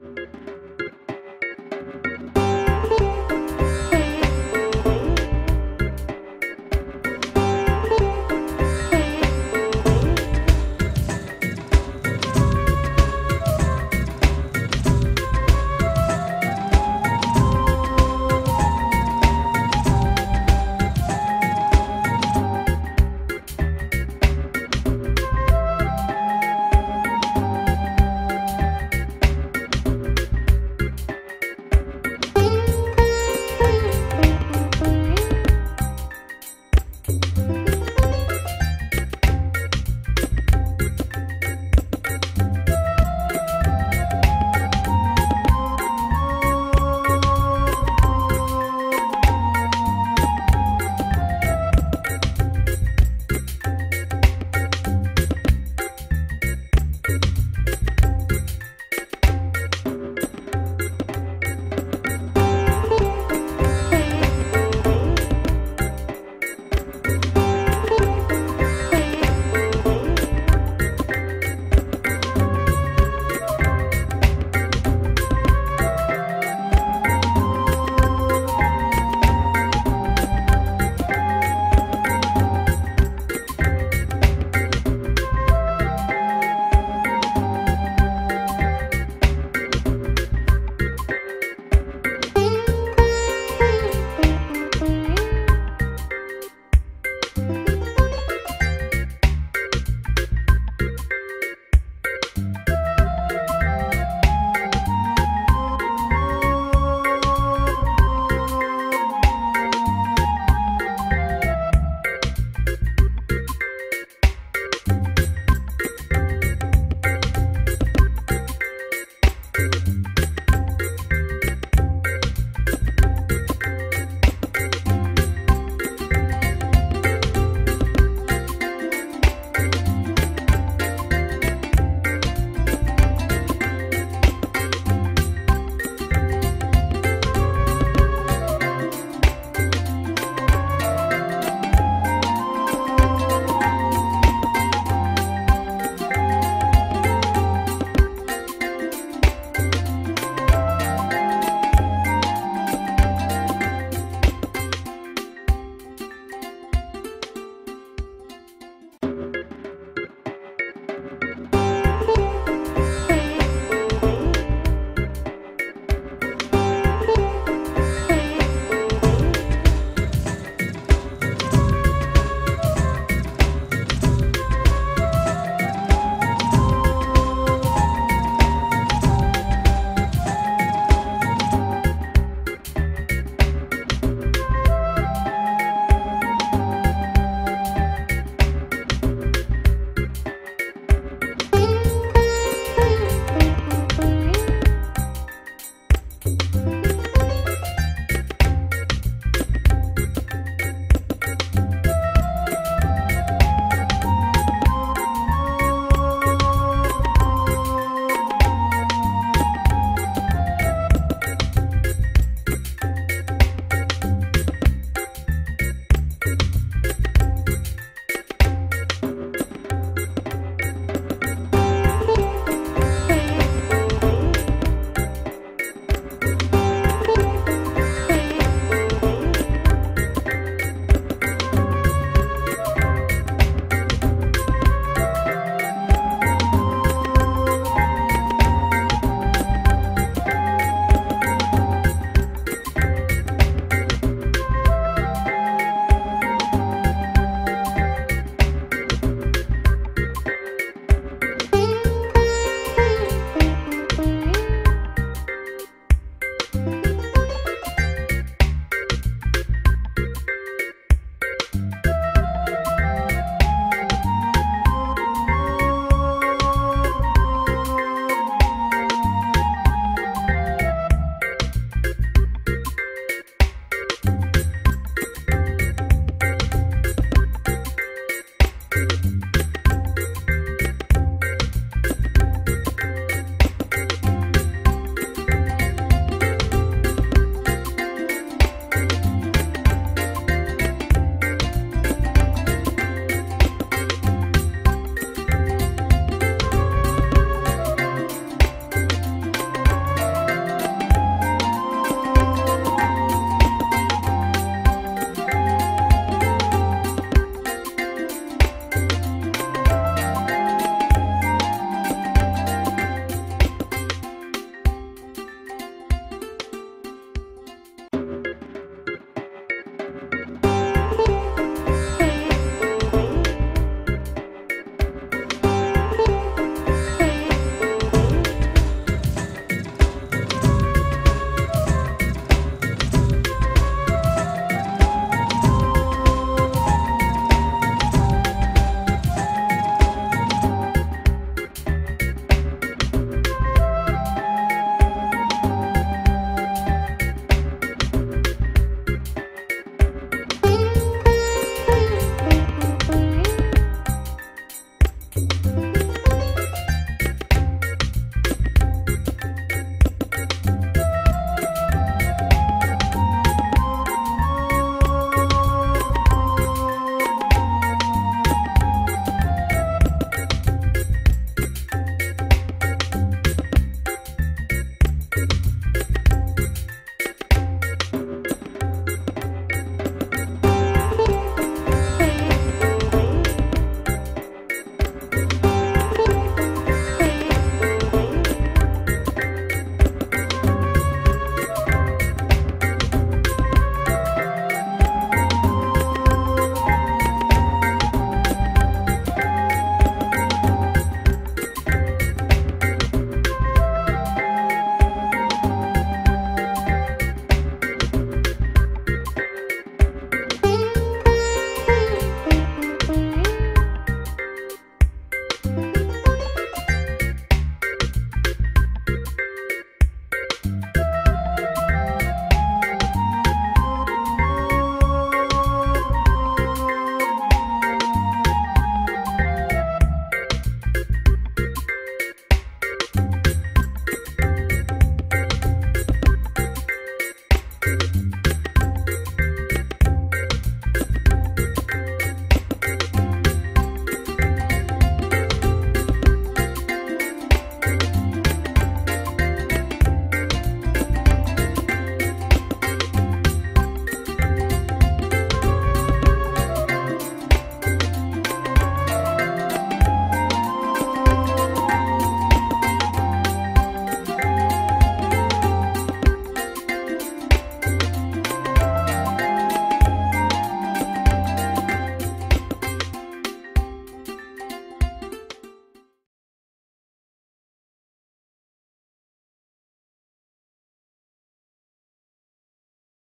you